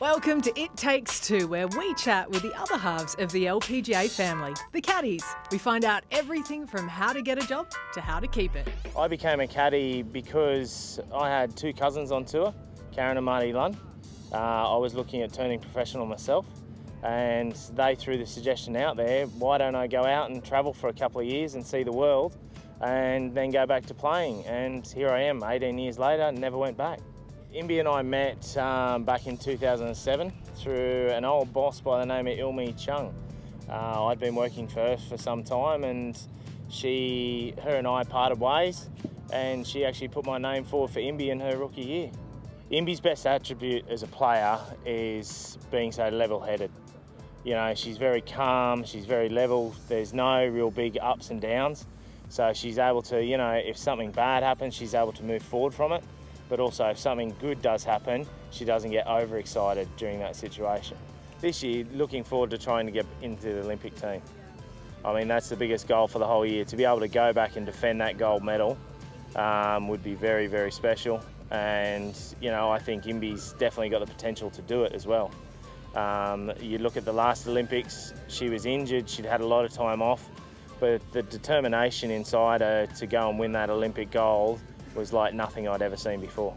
Welcome to It Takes Two, where we chat with the other halves of the LPGA family, the caddies. We find out everything from how to get a job to how to keep it. I became a caddy because I had two cousins on tour, Karen and Mardi Lunn. Uh, I was looking at turning professional myself, and they threw the suggestion out there why don't I go out and travel for a couple of years and see the world and then go back to playing? And here I am, 18 years later, never went back. Inbee and I met um, back in 2007 through an old boss by the name of Ilmi Chung. Uh, I'd been working for her for some time and she, her and I parted ways and she actually put my name forward for Inbee in her rookie year. Inbee's best attribute as a player is being so level-headed. You know, she's very calm, she's very level, there's no real big ups and downs. So she's able to, you know, if something bad happens, she's able to move forward from it but also if something good does happen, she doesn't get overexcited during that situation. This year, looking forward to trying to get into the Olympic team. I mean, that's the biggest goal for the whole year. To be able to go back and defend that gold medal um, would be very, very special. And, you know, I think Inbee's definitely got the potential to do it as well. Um, you look at the last Olympics, she was injured, she'd had a lot of time off, but the determination inside her to go and win that Olympic gold was like nothing I'd ever seen before.